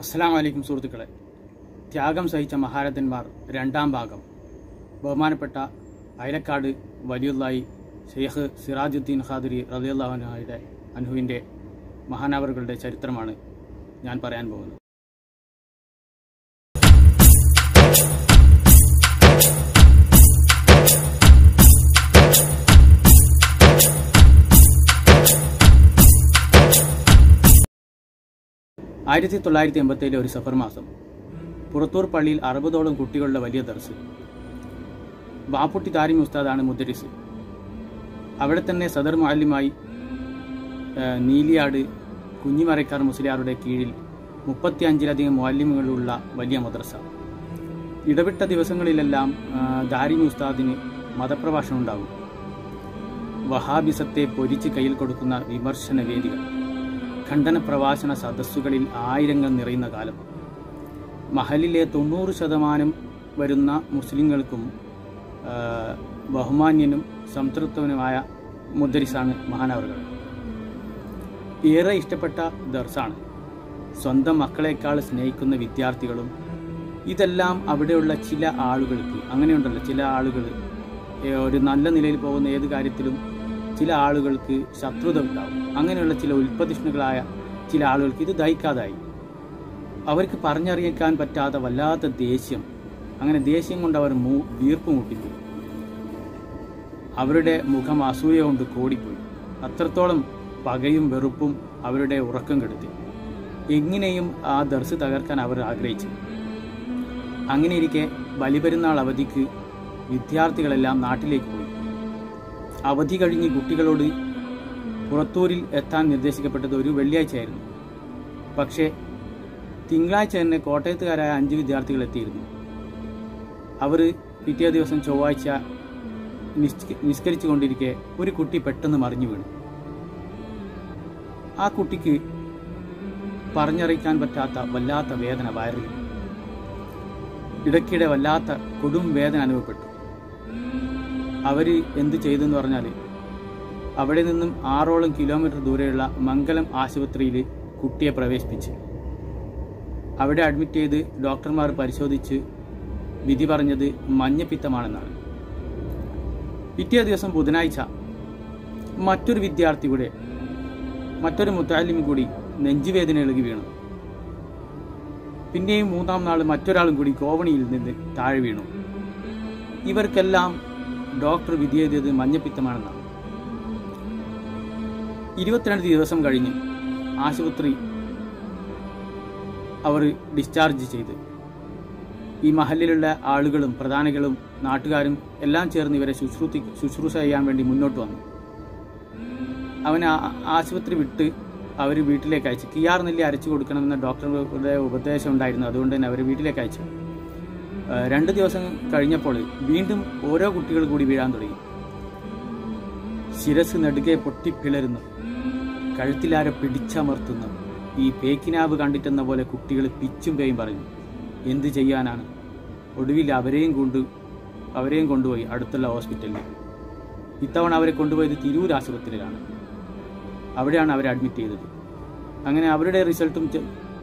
അസ്സാം വലൈക്കും സുഹൃത്തുക്കളെ. ത്യാഗം സഹിച്ച മഹാരഥന്മാർ രണ്ടാം ഭാഗം. ബഹുമാനപ്പെട്ട അയലക്കാട് വലിയുള്ളായി ഷെയ്ഖ് സിറാജുദ്ദീൻ ഖാദിരി റലിയുള്ളാഹുയുടെ അനുഹുവിന്റെ മഹാനവറുകളുടെ ചരിത്രമാണ് ഞാൻ പറയാൻ പോകുന്നത്. ആയിരത്തി തൊള്ളായിരത്തി എൺപത്തേഴിലെ ഒരു സഫർ മാസം പുറത്തൂർ പള്ളിയിൽ അറുപതോളം കുട്ടികളുടെ വലിയ ദർസ്. ബാപ്പുട്ടി താരിമി ഉസ്താദാണ് മുദ്രിസ്. അവിടെ തന്നെ സദർ മാലിമായി നീലിയാട് കുഞ്ഞിമറയ്ക്കാർ മുസ്ലിയാരുടെ കീഴിൽ മുപ്പത്തി അഞ്ചിലധികം മാലിമുകളുള്ള വലിയ മദ്രസ. ഇടവിട്ട ദിവസങ്ങളിലെല്ലാം ദാരിമി ഉസ്താദിന് മതപ്രഭാഷണം ഉണ്ടാകും വഹാബിസത്തെ പൊരിച്ച് കയ്യിൽ കൊടുക്കുന്ന വിമർശന വേദികൾ ഖണ്ഡന പ്രവാസന സദസ്സുകളിൽ ആയിരങ്ങൾ നിറയുന്ന കാലം. മഹലിലെ തൊണ്ണൂറ് ശതമാനം വരുന്ന മുസ്ലിങ്ങൾക്കും ബഹുമാന്യനും സംതൃപ്തനുമായ മുദ്രിസാണ് മഹാനവറുകൾ. ഏറെ ഇഷ്ടപ്പെട്ട ദർസാണ്. സ്വന്തം മക്കളെക്കാൾ സ്നേഹിക്കുന്ന വിദ്യാർത്ഥികളും ഇതെല്ലാം അവിടെയുള്ള ചില ആളുകൾക്ക് അങ്ങനെയുണ്ടല്ലോ ചില ആളുകൾ ഒരു നല്ല നിലയിൽ പോകുന്ന ഏത് കാര്യത്തിലും ചില ആളുകൾക്ക് ശത്രുത ഉണ്ടാവും അങ്ങനെയുള്ള ചില ഉൽപ്പതിഷ്ണുകളായ ചില ആളുകൾക്ക് ഇത് ദഹിക്കാതായി. അവർക്ക് പറഞ്ഞറിയിക്കാൻ പറ്റാത്ത വല്ലാത്ത ദേഷ്യം. അങ്ങനെ ദേഷ്യം കൊണ്ട് അവർ മൂ വീർപ്പ് മുട്ടിപ്പോയി. അവരുടെ മുഖം അസൂയ കൊണ്ട് കോടിപ്പോയി. അത്രത്തോളം പകയും വെറുപ്പും അവരുടെ ഉറക്കം കെടുത്തി. എങ്ങനെയും ആ ദർസ് തകർക്കാൻ അവർ ആഗ്രഹിച്ചു. അങ്ങനെ ഇരിക്കെ ബലിപെരുന്നാൾ അവധിക്ക് വിദ്യാർത്ഥികളെല്ലാം നാട്ടിലേക്ക് പോയി. അവധി കഴിഞ്ഞ് കുട്ടികളോട് പുറത്തൂരിൽ എത്താൻ നിർദ്ദേശിക്കപ്പെട്ടത് ഒരു വെള്ളിയാഴ്ചയായിരുന്നു. പക്ഷേ തിങ്കളാഴ്ച തന്നെ കോട്ടയത്തുകാരായ അഞ്ച് വിദ്യാർത്ഥികൾ എത്തിയിരുന്നു. അവർ പിറ്റേ ദിവസം ചൊവ്വാഴ്ച നിസ്ക- നിസ്കരിച്ചു കൊണ്ടിരിക്കെ ഒരു കുട്ടി പെട്ടെന്ന് മറിഞ്ഞു വീണു. ആ കുട്ടിക്ക് പറഞ്ഞറിയിക്കാൻ പറ്റാത്ത വല്ലാത്ത വേദന വയറിൽ. ഇടയ്ക്കിടെ വല്ലാത്ത കൊടും വേദന അനുഭവപ്പെട്ടു. അവർ എന്ത് ചെയ്തെന്ന് പറഞ്ഞാൽ അവിടെ നിന്നും ആറോളം കിലോമീറ്റർ ദൂരെയുള്ള മംഗലം ആശുപത്രിയിൽ കുട്ടിയെ പ്രവേശിപ്പിച്ച്. അവിടെ അഡ്മിറ്റ് ചെയ്ത് ഡോക്ടർമാർ പരിശോധിച്ച് വിധി പറഞ്ഞത് മഞ്ഞപ്പിത്തമാണെന്നാണ്. പിറ്റേ ദിവസം ബുധനാഴ്ച മറ്റൊരു വിദ്യാർത്ഥി കൂടെ മറ്റൊരു മുത്താലിം കൂടി നെഞ്ചുവേദന ഇളകി വീണു. പിന്നെയും മൂന്നാം നാൾ മറ്റൊരാളും കൂടി കോവണിയിൽ നിന്ന് താഴെ വീണു. ഇവർക്കെല്ലാം ഡോക്ടർ വിധി എഴുതിയത് മഞ്ഞപ്പിത്തമാണെന്നാണ്. ഇരുപത്തിരണ്ട് ദിവസം കഴിഞ്ഞ് ആശുപത്രി അവർ ഡിസ്ചാർജ് ചെയ്ത്. ഈ മഹലിലുള്ള ആളുകളും പ്രധാനികളും നാട്ടുകാരും എല്ലാം ചേർന്ന് ഇവരെ ശുശ്രൂത്തി ശുശ്രൂഷ ചെയ്യാൻ വേണ്ടി മുന്നോട്ട് വന്നു. അവൻ ആശുപത്രി വിട്ട് അവർ വീട്ടിലേക്ക് അയച്ചു. കിയാർ നെല്ലി അരച്ചു കൊടുക്കണമെന്ന ഡോക്ടറുടെ ഉപദേശം ഉണ്ടായിരുന്നു. അതുകൊണ്ട് തന്നെ അവർ വീട്ടിലേക്ക് അയച്ചു. രണ്ട് ദിവസം കഴിഞ്ഞപ്പോൾ വീണ്ടും ഓരോ കുട്ടികൾ കൂടി വീഴാൻ തുടങ്ങി. ശിരസ് നെടുകെ പൊട്ടിപ്പിളരുന്നു കഴുത്തിലാരെ പിടിച്ചമർത്തുന്നു. ഈ പേക്കിനാവ് കണ്ടിട്ടെന്ന പോലെ കുട്ടികൾ പിച്ചും പേയും പറഞ്ഞു എന്തു ചെയ്യാനാണ്? ഒടുവിൽ അവരെയും കൊണ്ട് അവരെയും കൊണ്ടുപോയി അടുത്തുള്ള ഹോസ്പിറ്റലിൽ ഇത്തവണ അവരെ കൊണ്ടുപോയത് തിരൂർ ആശുപത്രിയിലാണ്. അവിടെയാണ് അവരെ അഡ്മിറ്റ് ചെയ്തത്. അങ്ങനെ അവരുടെ റിസൾട്ടും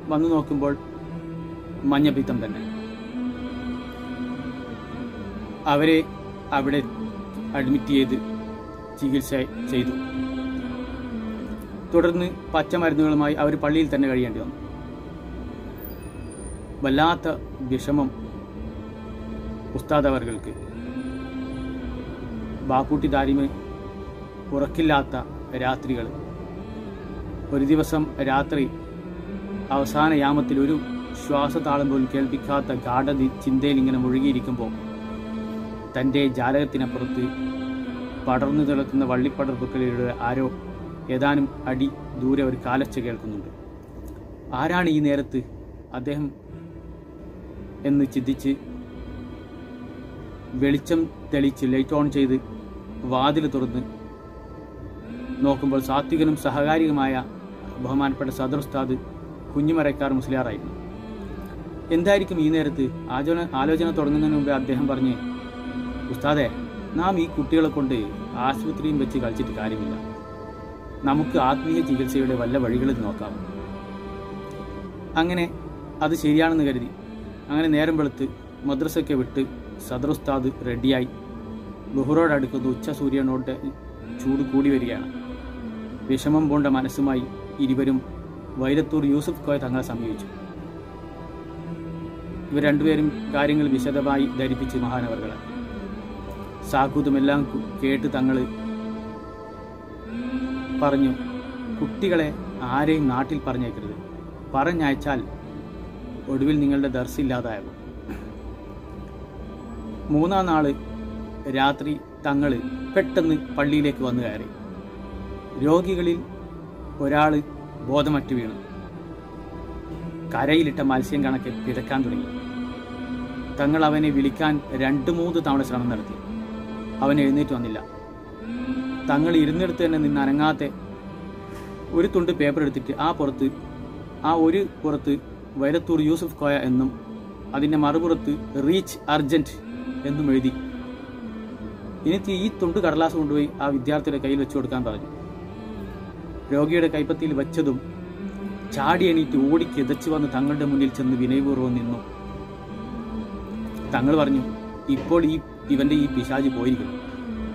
വന്നു നോക്കുമ്പോൾ മഞ്ഞപ്പിത്തം തന്നെ. അവരെ അവിടെ അഡ്മിറ്റ് ചെയ്ത് ചികിത്സ ചെയ്തു. തുടർന്ന് പച്ചമരുന്നുകളുമായി അവർ പള്ളിയിൽ തന്നെ കഴിയേണ്ടി വന്നു. വല്ലാത്ത വിഷമം ഉസ്താദ് അവർക്ക് ബാപ്പൂട്ടി ദാരിമ് ഉറക്കില്ലാത്ത രാത്രികൾ. ഒരു ദിവസം രാത്രി അവസാന യാമത്തിൽ ഒരു ശ്വാസതാളം പോലും കേൾപ്പിക്കാത്ത ഗാഠ ചിന്തയിൽ ഇങ്ങനെ മുഴുകിയിരിക്കുമ്പോൾ തന്റെ ജാലകത്തിനപ്പുറത്ത് പടർന്നു തിളക്കുന്ന വള്ളിപ്പടർപ്പുക്കളിലൂടെ ആരോ ഏതാനും അടി ദൂരെ ഒരു കാലച്ച കേൾക്കുന്നുണ്ട്. ആരാണ് ഈ നേരത്ത് അദ്ദേഹം എന്ന് ചിന്തിച്ച് വെളിച്ചം തെളിച്ച് ലൈറ്റ് ഓൺ ചെയ്ത് വാതിൽ തുറന്ന് നോക്കുമ്പോൾ സാത്വികനും സഹകാരികമായ ബഹുമാനപ്പെട്ട സദർ ഉസ്താദ് കുഞ്ഞുമരക്കാർ മുസ്ലിയാറായിരുന്നു. എന്തായിരിക്കും ഈ നേരത്ത് ആലോചന ആലോചന തുടങ്ങുന്നതിന് മുമ്പേ അദ്ദേഹം പറഞ്ഞ് ഉസ്താദെ നാം ഈ കുട്ടികളെ കൊണ്ട് ആശുപത്രിയും വെച്ച് കളിച്ചിട്ട് കാര്യമില്ല. നമുക്ക് ആത്മീയ ചികിത്സയുടെ വല്ല വഴികളും നോക്കാം. അങ്ങനെ അത് ശരിയാണെന്ന് കരുതി. അങ്ങനെ നേരം വെളുത്ത് മദ്രസയ്ക്ക് വിട്ട് സദർ ഉസ്താദ് റെഡിയായി ബഹുറോടടുക്കുന്ന ഉച്ച സൂര്യനോട്ട് ചൂട് കൂടി വരികയാണ്. വിഷമം പോണ്ട മനസ്സുമായി ഇരുവരും വൈരത്തൂർ യൂസഫ് കോയ തങ്ങളെ സമീപിച്ചു. ഇവർ രണ്ടുപേരും കാര്യങ്ങൾ വിശദമായി ധരിപ്പിച്ച് മഹാനവറുകളെ. സാക്കൂത്തുമെല്ലാം കു- കേട്ട് തങ്ങൾ പറഞ്ഞു കുട്ടികളെ ആരെയും നാട്ടിൽ പറഞ്ഞേക്കരുത് പറഞ്ഞയച്ചാൽ ഒടുവിൽ നിങ്ങളുടെ ദർശില്ലാതാകും മൂന്നാം നാൾ രാത്രി തങ്ങൾ പെട്ടെന്ന് പള്ളിയിലേക്ക് വന്നു കയറി. രോഗികളിൽ ഒരാൾ ബോധമറ്റ് വീണു. കരയിലിട്ട മത്സ്യം കണക്കെ കിടക്കാൻ തുടങ്ങി. തങ്ങൾ അവനെ വിളിക്കാൻ രണ്ട് മൂന്ന് തവണ ശ്രമം നടത്തി. അവൻ എഴുന്നേറ്റ് വന്നില്ല. തങ്ങൾ ഇരുന്നിടത്ത് തന്നെ നിന്ന് അനങ്ങാത്തെ ഒരു തുണ്ട് പേപ്പർ എടുത്തിട്ട് ആ പുറത്ത് ആ ഒരു പുറത്ത് വൈരത്തൂർ യൂസഫ് കോയ എന്നും അതിന്റെ മറുപുറത്ത് റീച്ച് അർജന്റ് എന്നും എഴുതി. എനിക്ക് ഈ തുണ്ട് കടലാസ് കൊണ്ടുപോയി ആ വിദ്യാർത്ഥിയുടെ കയ്യിൽ വെച്ചു കൊടുക്കാൻ പറഞ്ഞു. രോഗിയുടെ കൈപ്പത്തിയിൽ വെച്ചതും ചാടി എണീറ്റ് ഓടി വന്ന് തങ്ങളുടെ മുന്നിൽ ചെന്ന് വിനയപൂർവം നിന്നു. തങ്ങൾ പറഞ്ഞു ഇപ്പോൾ ഈ ഇവന്റെ ഈ പിശാജ് പോയിരിക്കുന്നു.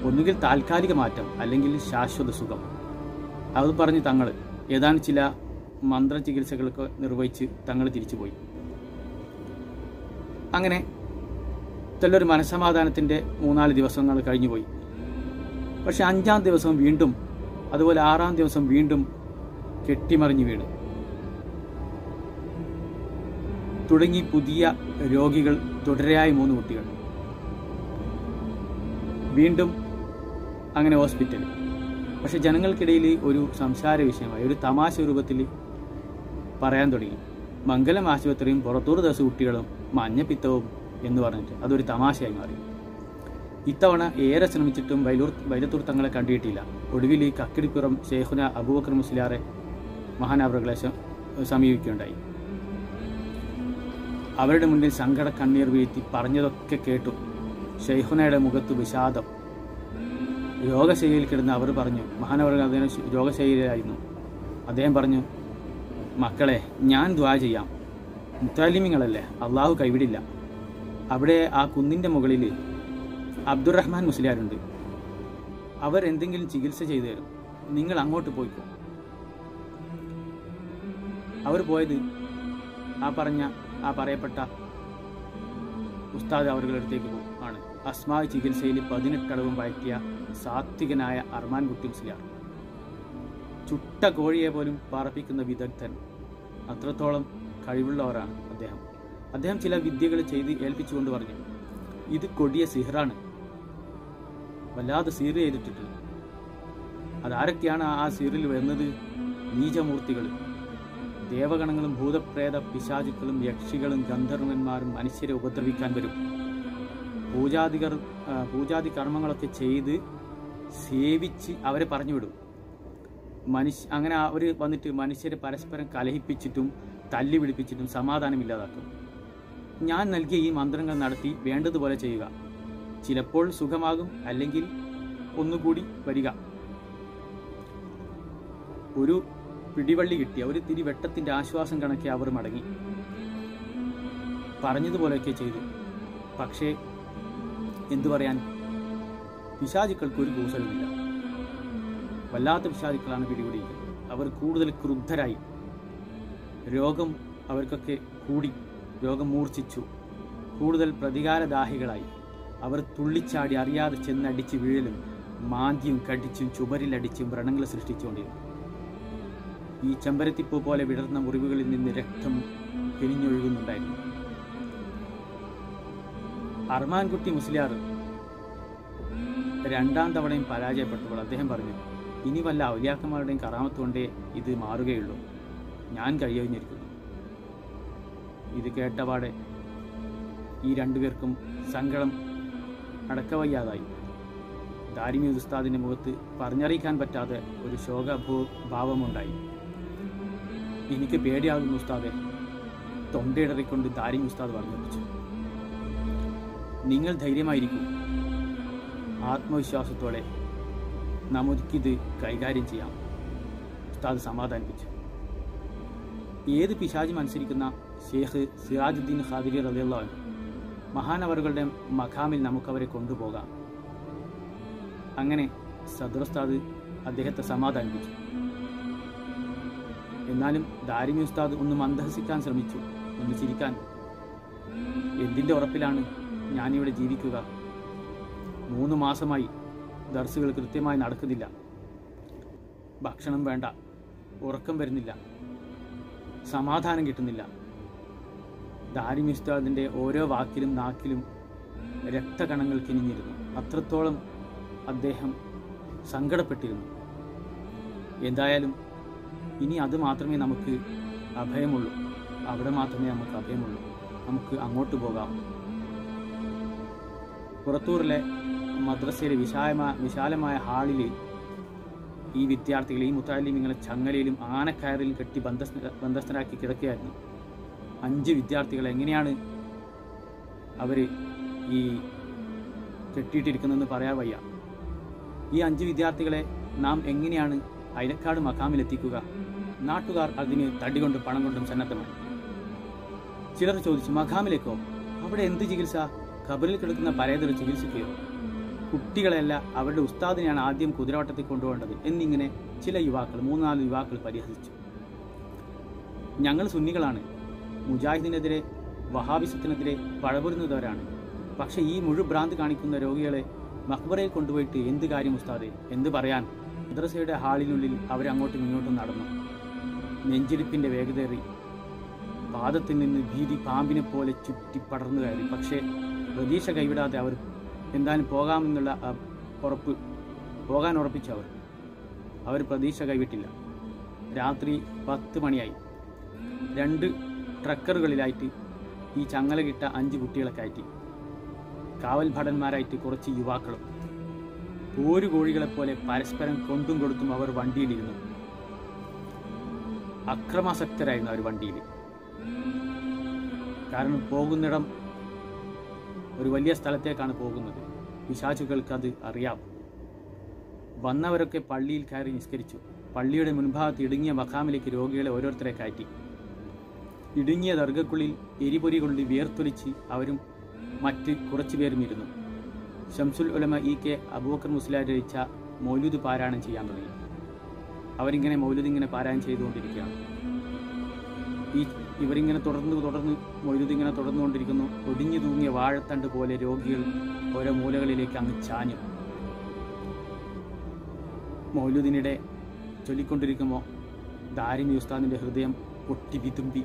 ഒന്നുകിൽ താൽക്കാലിക മാറ്റം അല്ലെങ്കിൽ ശാശ്വത സുഖം. അത് പറഞ്ഞ് തങ്ങൾ ഏതാണ് ചില മന്ത്രചികിത്സകളൊക്കെ നിർവഹിച്ച് തങ്ങൾ തിരിച്ചുപോയി. അങ്ങനെ നല്ലൊരു മനസമാധാനത്തിന്റെ മൂന്നാൽ ദിവസങ്ങൾ കഴിഞ്ഞുപോയി. പക്ഷെ അഞ്ചാം ദിവസം വീണ്ടും അതുപോലെ ആറാം ദിവസം വീണ്ടും കെട്ടിമറിഞ്ഞു വീണു. തുടങ്ങി പുതിയ രോഗികൾ തുടരെയായി മൂന്ന് കുട്ടികൾ. വീണ്ടും അങ്ങനെ ഹോസ്പിറ്റൽ പക്ഷെ ജനങ്ങൾക്കിടയിൽ ഒരു സംസാര വിഷയമായി ഒരു തമാശ രൂപത്തിൽ പറയാൻ തുടങ്ങി. മംഗലം ആശുപത്രിയും പുറത്തൂർ ദിവസ കുട്ടികളും മഞ്ഞപ്പിത്തവും എന്ന് പറഞ്ഞിട്ട് അതൊരു തമാശയായി മാറി. ഇത്തവണ ഏറെ ശ്രമിച്ചിട്ടും വൈലൂർ വൈലത്തൂർ തങ്ങളെ കണ്ടിട്ടില്ല. ഒടുവിൽ ഈ കക്കിടിപ്പുറം ഷേഖുന അബൂബക്കർ മുസ്ലിയാറെ മഹാനവറുകളെ ശ- സമീപിക്കുകയുണ്ടായി. അവരുടെ മുന്നിൽ സങ്കട കണ്ണീർ വീഴ്ത്തി പറഞ്ഞതൊക്കെ കേട്ടു. ഷെയ്ഖുനയുടെ മുഖത്ത് വിഷാദം. രോഗശൈലിയിൽ കിടന്ന് അവർ പറഞ്ഞു മഹാനവർക്ക് അദ്ദേഹം രോഗശൈലിയിലായിരുന്നു അദ്ദേഹം പറഞ്ഞു മക്കളെ ഞാൻ ദ്വാ ചെയ്യാം. മുത്താലിമിങ്ങളല്ലേ അള്ളാഹു കൈവിടില്ല. അവിടെ ആ കുന്നിന്റെ മുകളിൽ അബ്ദുറഹ്മാൻ മുസ്ലിയാരുണ്ട്. അവർ എന്തെങ്കിലും ചികിത്സ ചെയ്തു തരും നിങ്ങൾ അങ്ങോട്ട് പോയിക്കോ. അവർ പോയത് ആ പറഞ്ഞ ആ പറയപ്പെട്ട ഉസ്താദ് അവരുടെ അടുത്തേക്ക് പോകും ആണ് അസ്മാ ചികിത്സയിൽ പതിനെട്ടളവും വഴറ്റിയ സാത്വികനായ അർമാൻ കുട്ടി ചുട്ട കോഴിയെ പോലും പാർപ്പിക്കുന്ന വിദഗ്ധൻ അത്രത്തോളം കഴിവുള്ളവരാണ് അദ്ദേഹം. അദ്ദേഹം ചില വിദ്യകൾ ചെയ്ത് ഏൽപ്പിച്ചുകൊണ്ട് പറഞ്ഞു ഇത് കൊടിയ സിഹറാണ്. വല്ലാതെ സീർ ചെയ്തിട്ടിട്ട് അതാരൊക്കെയാണ് ആ സീറിൽ വരുന്നത്? നീചമൂർത്തികൾ. ദേവഗണങ്ങളും ഭൂതപ്രേത പിശാചുക്കളും യക്ഷികളും ഗന്ധർവന്മാരും മനുഷ്യരെ ഉപദ്രവിക്കാൻ വരും. പൂജാതികർ പൂജാതി കർമ്മങ്ങളൊക്കെ ചെയ്ത് സേവിച്ച് അവരെ പറഞ്ഞു വിടും മനുഷ്യ അങ്ങനെ അവർ വന്നിട്ട് മനുഷ്യരെ പരസ്പരം കലഹിപ്പിച്ചിട്ടും തല്ലി പിടിപ്പിച്ചിട്ടും സമാധാനമില്ലാതാക്കും ഞാൻ നൽകിയ ഈ മന്ത്രങ്ങൾ നടത്തി വേണ്ടതുപോലെ ചെയ്യുക. ചിലപ്പോൾ സുഖമാകും അല്ലെങ്കിൽ ഒന്നുകൂടി വരിക. ഒരു പിടിവള്ളി കിട്ടിയ ഒരു തിരി വെട്ടത്തിന്റെ ആശ്വാസം കണക്കെ അവർ മടങ്ങി. പറഞ്ഞതുപോലെയൊക്കെ ചെയ്തു. പക്ഷേ എന്തു പറയാൻ? പിശാചുക്കൾക്ക് ഒരു കൂസലുമില്ല വല്ലാത്ത പിശാചുക്കളാണ് പിടികൂടിയിരിക്കുന്നത്. അവർ കൂടുതൽ ക്രുദ്ധരായി. രോഗം അവർക്കൊക്കെ കൂടി. രോഗം മൂർച്ഛിച്ചു. കൂടുതൽ പ്രതികാരദാഹികളായി. അവർ തുള്ളിച്ചാടി അറിയാതെ ചെന്നടിച്ച് വീഴലും മാന്തിയും കടിച്ചും ചുമരിലടിച്ചും വ്രണങ്ങൾ സൃഷ്ടിച്ചുകൊണ്ടിരുന്നു. ഈ ചെമ്പരത്തിപ്പൂ പോലെ വിടർന്ന മുറിവുകളിൽ നിന്ന് രക്തം പിരിഞ്ഞൊഴുകുന്നുണ്ടായിരുന്നു. അർമാൻകുട്ടി മുസ്ലിയാർ രണ്ടാം തവണയും പരാജയപ്പെട്ടപ്പോൾ അദ്ദേഹം പറഞ്ഞു ഇനി വല്ല ഔലിയാക്കന്മാരുടെയും കറാമത്ത് കൊണ്ടേ ഇത് മാറുകയുള്ളൂ. ഞാൻ കഴിയഞ്ഞിരിക്കുന്നു. ഇത് കേട്ടപാടെ ഈ രണ്ടുപേർക്കും സങ്കടം അടക്കവയ്യാതായി. ദാരിമി ഉസ്താദിന്റെ മുഖത്ത് പറഞ്ഞറിയിക്കാൻ പറ്റാതെ ഒരു ശോകഭൂ ഭാവമുണ്ടായി. എനിക്ക് പേടിയാകുന്നു ഉസ്താദെ തൊണ്ടയിടറിക്കൊണ്ട് ദാരിമി ഉസ്താദ് വർദ്ധിപ്പിച്ചു നിങ്ങൾ ധൈര്യമായിരിക്കും. ആത്മവിശ്വാസത്തോടെ നമുക്കിത് കൈകാര്യം ചെയ്യാം. ഉസ്താദ് സമാധാനിപ്പിച്ചു. ഏത് പിശാചും മത്സരിക്കുന്ന ഷെയ്ഖ് സിറാജുദ്ദീൻ ഖാദിരി റലിയുള്ള മഹാനവറുകളുടെ മഖാമിൽ നമുക്കവരെ കൊണ്ടുപോകാം. അങ്ങനെ സദ്രസ്താദ് അദ്ദേഹത്തെ സമാധാനിപ്പിച്ചു. എന്നാലും ദാരിമി ഉസ്താദ് ഒന്ന് മന്ദഹസിക്കാൻ ശ്രമിച്ചു. ഒന്ന് ചിരിക്കാൻ. എന്തിന്റെ ഉറപ്പിലാണ് ഞാനിവിടെ ജീവിക്കുക. മൂന്ന് മാസമായി ദർസുകൾ കൃത്യമായി നടക്കുന്നില്ല. ഭക്ഷണം വേണ്ട. ഉറക്കം വരുന്നില്ല. സമാധാനം കിട്ടുന്നില്ല. ഉസ്താദിന്റെ ഓരോ വാക്കിലും നാക്കിലും രക്തകണങ്ങൾ കിനിഞ്ഞിരുന്നു. അത്രത്തോളം അദ്ദേഹം സങ്കടപ്പെട്ടിരുന്നു. എന്തായാലും ഇനി അത് മാത്രമേ നമുക്ക് അഭയമുള്ളൂ. അവിടെ മാത്രമേ നമുക്ക് അഭയമുള്ളൂ. നമുക്ക് അങ്ങോട്ട് പോകാം. പുറത്തൂരിലെ മദ്രസയിലെ വിശാലമായ വിശാലമായ ഹാളിൽ ഈ വിദ്യാർത്ഥികൾ ഈ മുത്താലിമിങ്ങളെ ചങ്ങലയിലും ആനക്കയറിലും കെട്ടി ബന്ധസ്ഥ ബന്ധസ്ഥരാക്കി കിടക്കുകയായിരുന്നു. അഞ്ച് വിദ്യാർത്ഥികൾ എങ്ങനെയാണ് അവർ ഈ കെട്ടിയിട്ടിരിക്കുന്നതെന്ന് പറയാൻ വയ്യ. ഈ അഞ്ച് വിദ്യാർത്ഥികളെ നാം എങ്ങനെയാണ് അയലക്കാട് മക്കാമിലെത്തിക്കുക നാട്ടുകാർ അതിന് തടികൊണ്ടും പണം കൊണ്ടും സന്നദ്ധമായി. ചിലർ ചോദിച്ചു മഖാമിലേക്കോ? അവിടെ എന്ത് ചികിത്സ? ഖബറിൽ കിടക്കുന്ന പരേതരെ ചികിത്സിക്കുകയോ കുട്ടികളെല്ല അവരുടെ ഉസ്താദിനെയാണ് ആദ്യം കുതിരവട്ടത്തിൽ കൊണ്ടുപോകേണ്ടത് എന്നിങ്ങനെ ചില യുവാക്കൾ മൂന്നാൽ യുവാക്കൾ പരിഹസിച്ചു. ഞങ്ങൾ സുന്നികളാണ്. മുജാഹിദിനെതിരെ വഹാബിസത്തിനെതിരെ പഴപൊരുന്നവരാണ്. പക്ഷേ ഈ മുഴുഭ്രാന്ത് കാണിക്കുന്ന രോഗികളെ മക്ബറയിൽ കൊണ്ടുപോയിട്ട് എന്ത് കാര്യം ഉസ്താദെ? എന്ത് പറയാൻ? മദ്രസയുടെ ഹാളിനുള്ളിൽ അവരങ്ങോട്ടും ഇങ്ങോട്ടും നടന്നു. നെഞ്ചിരിപ്പിന്റെ വേഗതേറി പാദത്തിൽ നിന്ന് ഭീതി പാമ്പിനെ പോലെ ചുറ്റി പടർന്നു കയറി. പക്ഷേ പ്രതീക്ഷ കൈവിടാതെ അവർ എന്തായാലും പോകാമെന്നുള്ള ഉറപ്പ് പോകാൻ ഉറപ്പിച്ചവർ അവർ. അവർ പ്രതീക്ഷ കൈവിട്ടില്ല. രാത്രി പത്ത് മണിയായി. രണ്ട് ട്രക്കറുകളിലായിട്ട് ഈ ചങ്ങല കിട്ട അഞ്ച് കുട്ടികളെ കയറ്റി കാവൽ ഭടന്മാരായിട്ട് കുറച്ച് യുവാക്കളും. ഒരു കോഴികളെപ്പോലെ പരസ്പരം കൊണ്ടും കൊടുത്തും അവർ വണ്ടിയിലിരുന്നു. അക്രമാസക്തരായിരുന്നു അവർ വണ്ടിയിൽ. കാരണം പോകുന്നിടം ഒരു വലിയ സ്ഥലത്തേക്കാണ് പോകുന്നത്. പിശാചുകൾക്ക് അത് അറിയാം. വന്നവരൊക്കെ പള്ളിയിൽ കയറി നിസ്കരിച്ചു. പള്ളിയുടെ മുൻഭാഗത്ത് ഇടുങ്ങിയ മഖാമിലേക്ക് രോഗികളെ ഓരോരുത്തരെ കയറ്റി. ഇടുങ്ങിയ ദർഗക്കുള്ളിൽ എരിപൊരി കൊണ്ട് വിയർത്തൊലിച്ച് അവരും മറ്റ് കുറച്ചു പേരും ഇരുന്നു. ഷംസുൽ ഉലമ ഇ കെ അബൂബക്കർ മുസ്ലാർ രചിച്ച മൗലൂദ് പാരായണം ചെയ്യാൻ തുടങ്ങി. അവരിങ്ങനെ മൗലൂദ് ഇങ്ങനെ പാരായണം ചെയ്തുകൊണ്ടിരിക്കുകയാണ്. ഈ ഇവരിങ്ങനെ തുടർന്ന് തുടർന്ന് വൈദ്യുതി ഇങ്ങനെ തുടർന്നുകൊണ്ടിരിക്കുന്നു. ഒടിഞ്ഞു തൂങ്ങിയ വാഴത്തണ്ട് പോലെ രോഗികൾ ഓരോ മൂലകളിലേക്ക് അങ്ങ് ചാഞ്ഞു. മൗലൂദിനിടെ ചൊല്ലിക്കൊണ്ടിരിക്കുമ്പോൾ ദാരിമി ഉസ്താദിന്റെ ഹൃദയം പൊട്ടി വിതുമ്പി.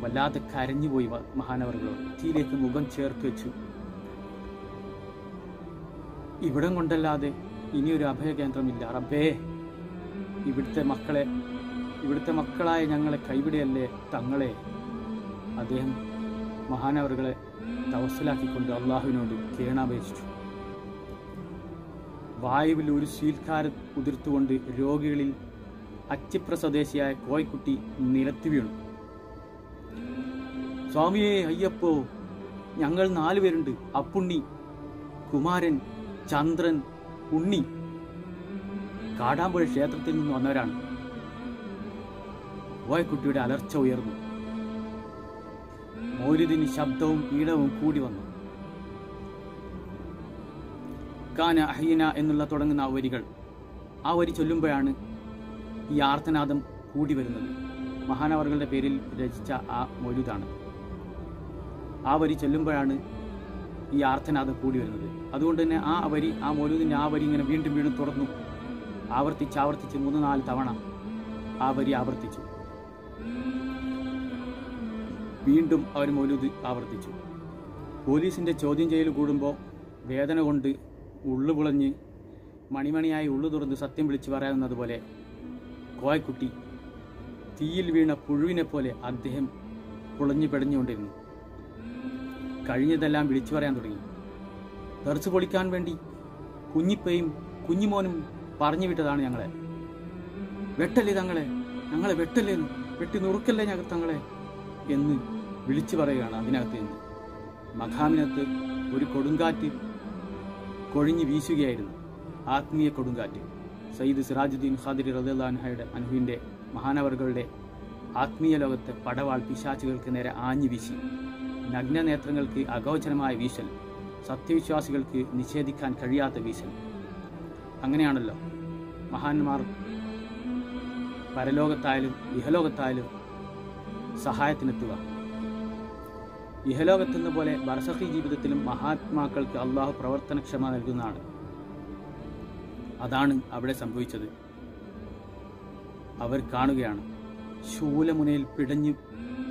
വല്ലാതെ കരഞ്ഞുപോയി മഹാനവറുകളോട്. തീയിലേക്ക് മുഖം ചേർത്ത് വെച്ചു. ഇവിടം കൊണ്ടല്ലാതെ ഇനിയൊരു അഭയകേന്ദ്രമില്ല. റബ്ബേ ഇവിടുത്തെ മക്കളെ ഇവിടുത്തെ മക്കളായ ഞങ്ങളെ കൈവിടെയല്ലേ തങ്ങളെ? അദ്ദേഹം മഹാനവറുകളെ തവസലാക്കിക്കൊണ്ട് അള്ളാഹുവിനോട് കേണാപേക്ഷിച്ചു. വായുവിൽ ഒരു ശീൽക്കാര ഉതിർത്തുകൊണ്ട് രോഗികളിൽ അച്ചിപ്ര സ്വദേശിയായ കോയക്കുട്ടി നിലത്തു വീണു. സ്വാമിയെ അയ്യപ്പോ ഞങ്ങൾ നാലുപേരുണ്ട് അപ്പുണ്ണി കുമാരൻ ചന്ദ്രൻ ഉണ്ണി. കാടാമ്പുഴ ക്ഷേത്രത്തിൽ നിന്ന് വന്നവരാണ്. കോയക്കുട്ടിയുടെ അലർച്ച ഉയർന്നു. മൗലിദിന് ശബ്ദവും പീഡവും കൂടി വന്നു. കാന അഹീന എന്നുള്ള തുടങ്ങുന്ന ആ വരികൾ ആ വരി ചൊല്ലുമ്പോഴാണ് ഈ ആർത്തനാദം കൂടി വരുന്നത്. മഹാനവറുകളുടെ പേരിൽ രചിച്ച ആ മൊഴുതാണ് ആ വരി ചൊല്ലുമ്പോഴാണ് ഈ ആർത്തനാദം കൂടി വരുന്നത്. അതുകൊണ്ട് തന്നെ ആ വരി ആ മൊഴുതിന്റെ ആ വരി ഇങ്ങനെ വീണ്ടും വീണ്ടും തുറന്നു ആവർത്തിച്ച് ആവർത്തിച്ച് മൂന്ന് നാല് തവണ ആ വരി ആവർത്തിച്ചു. വീണ്ടും അവൻ മൗലൂദ് ആവർത്തിച്ചു. പോലീസിന്റെ ചോദ്യം ചെയ്യൽ കൂടുമ്പോൾ വേദന കൊണ്ട് ഉള്ളു പുളഞ്ഞ് മണിമണിയായി ഉള്ളു തുറന്ന് സത്യം വിളിച്ചു പറയാവുന്നതുപോലെ കോയക്കുട്ടി തീയിൽ വീണ പുഴുവിനെ പോലെ അദ്ദേഹം പുളഞ്ഞു പെടഞ്ഞുകൊണ്ടിരുന്നു. കഴിഞ്ഞതെല്ലാം വിളിച്ചു പറയാൻ തുടങ്ങി. തെറിച്ചു പൊളിക്കാൻ വേണ്ടി കുഞ്ഞിപ്പയും കുഞ്ഞിമോനും പറഞ്ഞു വിട്ടതാണ് ഞങ്ങളെ. വെട്ടല്ലേ തങ്ങളെ? ഞങ്ങളെ വെട്ടല്ലേ വെട്ടി നുറുക്കല്ലേ ഞങ്ങൾ തങ്ങളെ? എന്ന് വിളിച്ചു പറയുകയാണ് അതിനകത്ത് നിന്ന്. മഖാമിനകത്ത് ഒരു കൊടുങ്കാറ്റ് കൊഴിഞ്ഞു വീശുകയായിരുന്നു. ആത്മീയ കൊടുങ്കാറ്റ്. സയ്യിദ് സിറാജുദ്ദീൻ ഖാദിരി റദുല്ലാൻഹയുടെ അനുഹുവിന്റെ മഹാനവറുകളുടെ ആത്മീയ ലോകത്തെ പടവാൾ പിശാചുകൾക്ക് നേരെ ആഞ്ഞു വീശി. നഗ്നനേത്രങ്ങൾക്ക് അഗോചരമായ വീശൽ. സത്യവിശ്വാസികൾക്ക് നിഷേധിക്കാൻ കഴിയാത്ത വീശൽ. അങ്ങനെയാണല്ലോ. മഹാന്മാർ പരലോകത്തായാലും ഇഹലോകത്തായാലും സഹായത്തിനെത്തുക. ഇഹലോകത്തെന്ന പോലെ ബർസഖി ജീവിതത്തിലും മഹാത്മാക്കൾക്ക് അള്ളാഹു പ്രവർത്തനക്ഷമ നൽകുന്നതാണ്. അതാണ് അവിടെ സംഭവിച്ചത്. അവർ കാണുകയാണ് ശൂലമുനയിൽ പിടഞ്ഞു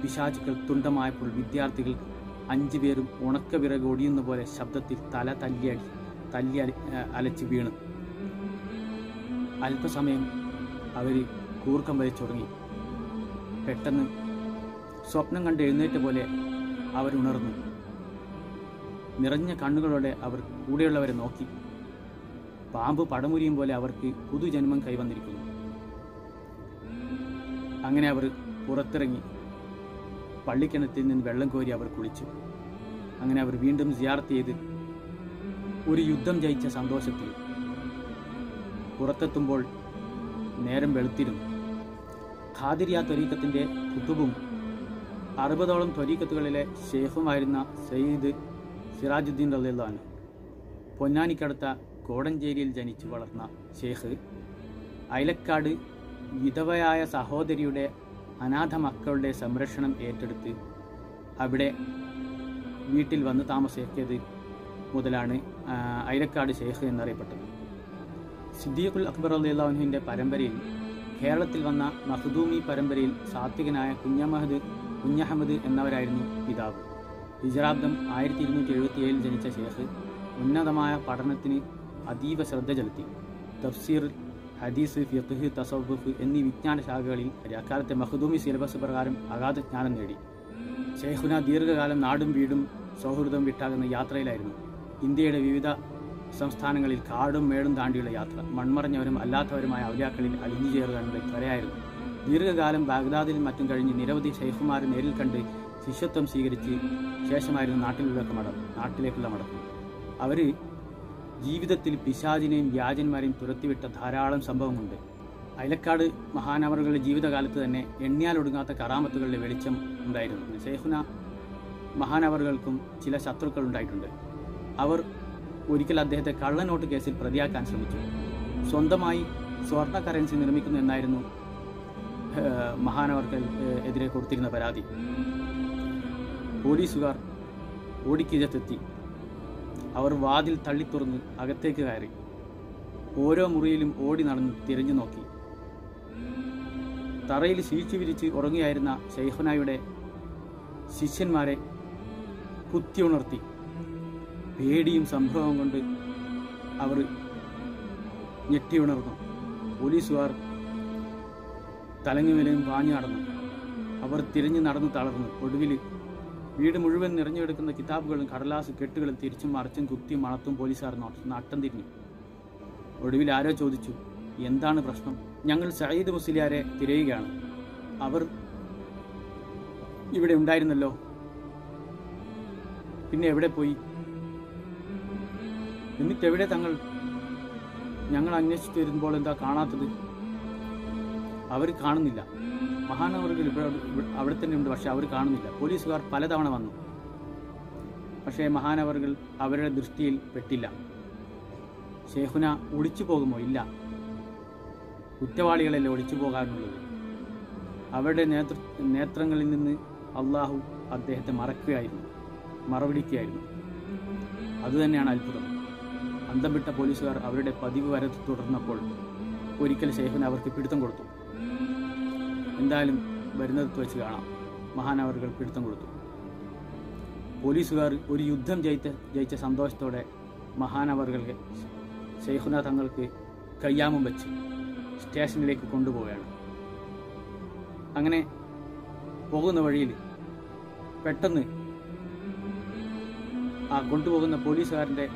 പിശാചുക്കൾ തുണ്ടമായപ്പോൾ വിദ്യാർത്ഥികൾ അഞ്ചു പേരും ഉണക്ക വിറക് ഒടിയുന്ന പോലെ ശബ്ദത്തിൽ തല തല്ലിയടി തല്ലി അല- അലച്ച് വീണ്. അല്പസമയം അവർ കൂർക്കം വലിച്ചു തുടങ്ങി പെട്ടെന്ന് സ്വപ്നം കണ്ട് എഴുന്നേറ്റ പോലെ അവരുണർന്നു. നിറഞ്ഞ കണ്ണുകളോടെ അവർ കൂടെയുള്ളവരെ നോക്കി. പാമ്പ് പടമുരിയും പോലെ അവർക്ക് പുതുജന്മം കൈവന്നിരിക്കുന്നു. അങ്ങനെ അവർ പുറത്തിറങ്ങി. പള്ളിക്കിണറ്റിൽ നിന്ന് വെള്ളം കോരി അവർ കുളിച്ചു. അങ്ങനെ അവർ വീണ്ടും സിയാർത്ത് ചെയ്ത് ഒരു യുദ്ധം ജയിച്ച സന്തോഷത്തിൽ പുറത്തെത്തുമ്പോൾ നേരം വെളുത്തിരുന്നു. ഖാദിരിയ ത്വരീക്കത്തിന്റെ കുത്തുബും അറുപതോളം ത്വരീക്കത്തുകളിലെ ഷെയ്ഖുമായിരുന്ന സയ്യിദ് സിറാജുദ്ദീൻ റലിയുള്ളാണ് പൊന്നാനിക്കടുത്ത കോടഞ്ചേരിയിൽ ജനിച്ചു വളർന്ന ഷെയ്ഖ് അയലക്കാട് വിധവയായ സഹോദരിയുടെ അനാഥ മക്കളുടെ സംരക്ഷണം ഏറ്റെടുത്ത് അവിടെ വീട്ടിൽ വന്ന് താമസിക്കിയത് മുതലാണ് അയലക്കാട് ഷെയ്ഖ് എന്നറിയപ്പെട്ടത്. സിദ്ദീഖുൽ അക്ബർ അള്ളാഹുവിന്റെ പരമ്പരയിൽ കേരളത്തിൽ വന്ന മഹദൂമി പരമ്പരയിൽ സാത്വികനായ കുഞ്ഞഹമ്മദ് കുഞ്ഞഹമ്മദ് എന്നവരായിരുന്നു പിതാവ്. ഹിജറാബ്ദം ആയിരത്തി ഇരുന്നൂറ്റി എഴുപത്തി ഏഴിൽ ജനിച്ച ഷേഖ് ഉന്നതമായ പഠനത്തിന് അതീവ ശ്രദ്ധ ചെലുത്തി. തഫ്സീർ ഹദീസ് ഫിഖ് തസവുഫ് എന്നീ വിജ്ഞാന ശാഖകളിൽ അക്കാലത്തെ മഹദൂമി സിലബസ് പ്രകാരം അഗാധ ജ്ഞാനം നേടി. ഷെയ്ഖുന ദീർഘകാലം നാടും വീടും സൗഹൃദം വിട്ടാകുന്ന യാത്രയിലായിരുന്നു. ഇന്ത്യയുടെ വിവിധ സംസ്ഥാനങ്ങളിൽ കാടും മേടും താണ്ടിയുള്ള യാത്ര. മൺമറഞ്ഞവരും അല്ലാത്തവരുമായ ഔലിയാക്കളിൽ അലിഞ്ഞു ചേർക്കാനുള്ള ത്വരയായിരുന്നു. ദീർഘകാലം ബാഗ്ദാദിലും മറ്റും കഴിഞ്ഞ് നിരവധി ഷെയ്ഖുമാരെ നേരിൽ കണ്ട് ശിഷ്യത്വം സ്വീകരിച്ച് ശേഷമായിരുന്നു നാട്ടിലുള്ള മടം നാട്ടിലേക്കുള്ള മടക്കം. അവർ ജീവിതത്തിൽ പിശാചിനെയും വ്യാജന്മാരെയും തുരത്തിവിട്ട ധാരാളം സംഭവമുണ്ട് അയലക്കാട് മഹാനവറുകളുടെ ജീവിതകാലത്ത് തന്നെ എണ്ണിയാലൊടുങ്ങാത്ത കറാമത്തുകളുടെ വെളിച്ചം ഉണ്ടായിരുന്നു. ഷെയ്ഖുന മഹാനവറുകൾക്കും ചില ശത്രുക്കൾ ഉണ്ടായിട്ടുണ്ട്. അവർ ഒരിക്കൽ അദ്ദേഹത്തെ കള്ളനോട്ട് കേസിൽ പ്രതിയാക്കാൻ ശ്രമിച്ചു. സ്വന്തമായി സ്വർണ കറൻസി നിർമ്മിക്കുന്നു എന്നായിരുന്നു മഹാനവർക്ക് എതിരെ കൊടുത്തിരുന്ന പരാതി. പോലീസുകാർ ഓടിക്കിഴത്തെത്തി. അവർ വാതിൽ തള്ളിത്തുറന്ന് അകത്തേക്ക് കയറി. ഓരോ മുറിയിലും ഓടി നടന്ന് തിരഞ്ഞു നോക്കി. തറയിൽ ശീച്ചു വിരിച്ച് ഉറങ്ങിയായിരുന്ന ഷെയ്ഹനായുടെ ശിഷ്യന്മാരെ കുത്തിയുണർത്തി. പേടിയും സംഭവം കൊണ്ട് അവർ ഞെട്ടിയുണർന്നു. പോലീസുകാർ തലങ്ങുവിലയും പാഞ്ഞു നടന്നു. അവർ തിരിഞ്ഞു നടന്നു തളർന്നു. ഒടുവിൽ വീട് മുഴുവൻ നിറഞ്ഞെടുക്കുന്ന കിതാബുകളും കടലാസ് കെട്ടുകളും തിരിച്ചും മറിച്ചും കുത്തിയും മണത്തും പോലീസുകാർ നട്ടം തിരിഞ്ഞു. ഒടുവിൽ ആരോ ചോദിച്ചു എന്താണ് പ്രശ്നം? ഞങ്ങൾ സയ്യിദ് മുസ്ലിയാരെ തിരയുകയാണ്. അവർ ഇവിടെ ഉണ്ടായിരുന്നല്ലോ. പിന്നെ എവിടെ പോയി? എന്നിട്ട് എവിടെ തങ്ങൾ? ഞങ്ങൾ അന്വേഷിച്ചു വരുമ്പോൾ എന്താ കാണാത്തത്? അവർ കാണുന്നില്ല. മഹാനവറുകൾ ഇവിടെ അവിടെ തന്നെ ഉണ്ട് പക്ഷെ അവർ കാണുന്നില്ല. പോലീസുകാർ പലതവണ വന്നു. പക്ഷേ മഹാനവറുകൾ അവരുടെ ദൃഷ്ടിയിൽ പെട്ടില്ല. ഷേഖുന ഒളിച്ചു പോകുമോ? ഇല്ല. കുറ്റവാളികളല്ലേ ഒളിച്ചു പോകാനുള്ളത്? അവരുടെ നേതൃ നേത്രങ്ങളിൽ നിന്ന് അള്ളാഹു അദ്ദേഹത്തെ മറക്കുകയായിരുന്നു മറവിടിക്കുകയായിരുന്നു അതുതന്നെയാണ് അത്ഭുതം. അന്തം വിട്ട പോലീസുകാർ അവരുടെ പതിവ് വരത്ത് തുടർന്നപ്പോൾ ഒരിക്കൽ ഷെയ്ഖിന് അവർക്ക് പിടുത്തം കൊടുത്തു. എന്തായാലും വരുന്നത് വെച്ച് കാണാം. മഹാനവറുകൾ പിടുത്തം കൊടുത്തു. പോലീസുകാർ ഒരു യുദ്ധം ജയിച്ച ജയിച്ച സന്തോഷത്തോടെ മഹാനവറുകൾക്ക് ഷെയ്ഖുന തങ്ങൾക്ക് കയ്യാമം വെച്ച് സ്റ്റേഷനിലേക്ക് കൊണ്ടുപോവുകയാണ്. അങ്ങനെ പോകുന്ന വഴിയിൽ പെട്ടെന്ന് ആ കൊണ്ടുപോകുന്ന പോലീസുകാരന്റെ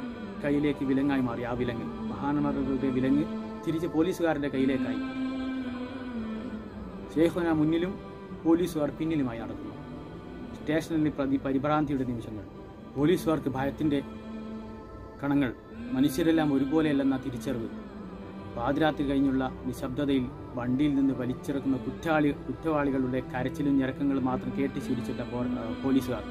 കയ്യിലേക്ക് വിലങ്ങായി മാറി. ആ വിലങ്ങ് മഹാനവറുകളുടെ വിലങ്ങ് തിരിച്ച് പോലീസുകാരന്റെ കയ്യിലേക്കായി. ഷെയ്ഖുന മുന്നിലും പോലീസുകാർ പിന്നിലുമായി നടക്കുന്നു. സ്റ്റേഷനിൽ പ്രതി പരിഭ്രാന്തിയുടെ നിമിഷങ്ങൾ പോലീസുകാർക്ക് ഭയത്തിന്റെ കണങ്ങൾ മനുഷ്യരെല്ലാം ഒരുപോലെയല്ലെന്ന തിരിച്ചറിവ് പാതിരാത്രി കഴിഞ്ഞുള്ള നിശബ്ദതയിൽ വണ്ടിയിൽ നിന്ന് വലിച്ചിറക്കുന്ന കുറ്റവാളി കുറ്റവാളികളുടെ കരച്ചിലും ഞരക്കങ്ങളും മാത്രം കേട്ട് ശീലിച്ചിട്ട പോലീസുകാർ.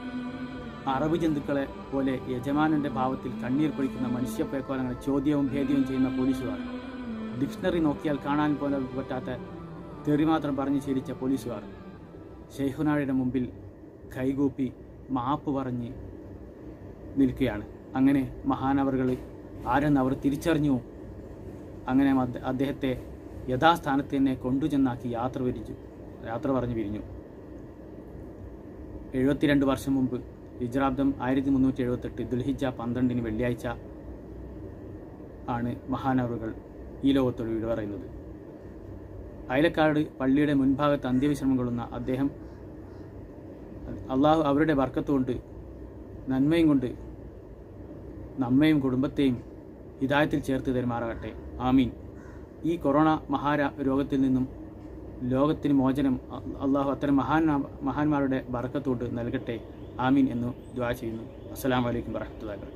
അറബ് ജന്തുക്കളെ പോലെ യജമാനന്റെ ഭാവത്തിൽ കണ്ണീർ പൊഴിക്കുന്ന മനുഷ്യപ്പേക്കോലങ്ങളെ ചോദ്യവും ഭേദ്യവും ചെയ്യുന്ന പോലീസുകാർ. ഡിക്ഷണറി നോക്കിയാൽ കാണാൻ പോലും പറ്റാത്ത തെറി മാത്രം പറഞ്ഞ് ശീലിച്ച പോലീസുകാർ ഷെയ്ഖുനായുടെ മുമ്പിൽ കൈകൂപ്പി മാപ്പ് പറഞ്ഞ് നിൽക്കുകയാണ്. അങ്ങനെ മഹാനവറുകൾ ആരെന്ന് അവർ തിരിച്ചറിഞ്ഞു. അങ്ങനെ അദ്ദേഹത്തെ യഥാസ്ഥാനത്ത് തന്നെ കൊണ്ടുചെന്നാക്കി യാത്ര പിരിച്ചു യാത്ര പറഞ്ഞു പിരിഞ്ഞു എഴുപത്തിരണ്ട് വർഷം മുമ്പ് ഹിജ്രാബ്ദം ആയിരത്തി മുന്നൂറ്റി എഴുപത്തെട്ട് ദുൽഹിജ പന്ത്രണ്ടിന് വെള്ളിയാഴ്ച ആണ് മഹാനവറുകൾ ഈ ലോകത്തോട് വിട പറയുന്നത്. അയലക്കാട് പള്ളിയുടെ മുൻഭാഗത്ത് അന്ത്യവിശ്രമം കൊള്ളുന്ന അദ്ദേഹം അള്ളാഹു അവരുടെ വർക്കത്തുകൊണ്ട് നന്മയും കൊണ്ട് നമ്മയും കുടുംബത്തെയും ഹിതായത്തിൽ ചേർത്ത് തരുമാറാകട്ടെ. ആമീൻ. ഈ കൊറോണ മഹാര രോഗത്തിൽ നിന്നും ലോകത്തിന് മോചനം അള്ളാഹു അത്തരം മഹാൻ മഹാന്മാരുടെ ബർക്കത്തോട് നൽകട്ടെ. ആമീൻ എന്ന് ദ്വാ ചെയ്യുന്നു. അസ്സാം വലൈക്കും വബറകാതുഹു